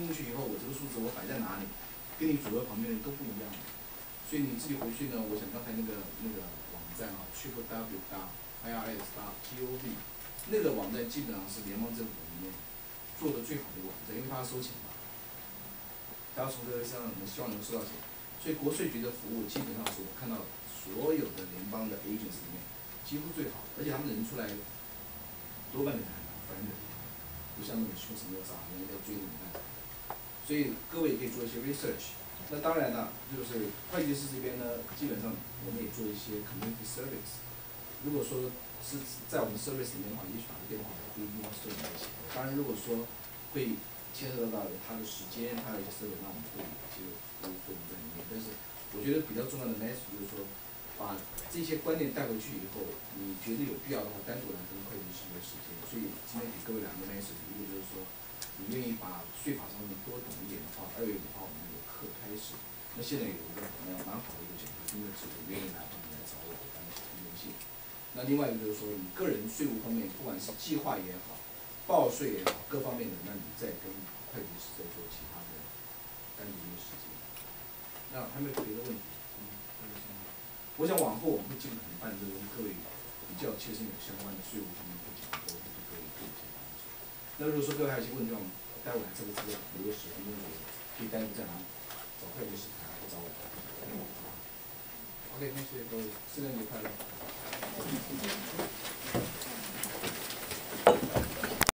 进去以后，我这个数字我摆在哪里，跟你左右旁边的都不一样。所以你自己回去呢，我想刚才那个那个网站啊，triple w 大 irs 大 gov，那个网站基本上是联邦政府里面做的最好的网站，因为它收钱嘛，它要从这个身上能希望能收到钱。所以国税局的服务基本上是我看到所有的联邦的 agents 里面几乎最好的，而且他们人出来多半都还蛮 friendly，不像那种凶神恶煞，人家要追着你干。所以各位也可以做一些 research。那当然了，就是会计师这边呢，基本上我们也做一些 community service。如果说是在我们 service 里面的话，也许打个电话不一定要收你的钱。当然，如果说会牵涉到他的时间，他的一些设备，那我们会有一些服务费用在里面。但是我觉得比较重要的 message 就是说，把这些观念带回去以后，你觉得有必要的话，单独来跟会计师约时间。所以今天给各位两个 message，一个就是说，你愿意把税法上面多懂一点的话，二月五号我们有课开始。那现在有一个呃蛮好的一个讲课，真的是愿意来欢迎来找我，我帮你联系。那另外一个就是说，你个人税务方面，不管是计划也好，报税也好，各方面的，那你再跟会计师再做其他的单独的时间。那还没有别的问题？嗯，我想往后我们会尽可能办这个跟各位比较切身有相关的税务方面的讲座，对各位做一些帮助。那如果说各位还有些问题，我们待会儿这个资料留个十分钟左右，可以单独再拿找会计师谈，或找我谈。OK，那谢谢各位，圣诞节快乐。